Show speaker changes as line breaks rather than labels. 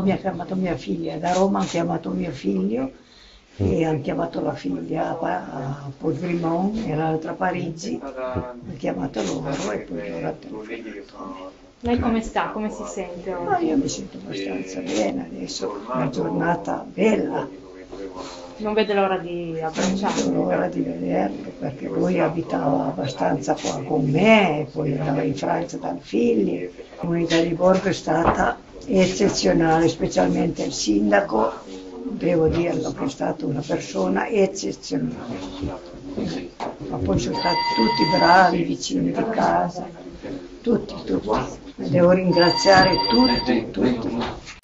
Mi ha chiamato mia figlia, da Roma hanno chiamato mio figlio e hanno chiamato la figlia a Poudrimont e l'altra a Parigi, hanno chiamato loro e poi loro hanno telefonato.
Lei come sta? Come si sente
Ma
oggi?
io mi sento abbastanza bene adesso, una giornata bella,
Non vede l'ora di
non vedo
abbracciarlo.
l'ora di vederlo perché lui abitava abbastanza qua con me e poi andava in Francia dal figlio. La comunità di Borgo è stata eccezionale, specialmente il sindaco, devo dirlo che è stata una persona eccezionale. Ma poi sono stati tutti bravi, vicini di casa, tutti, tutti. Devo ringraziare tutti, tutti.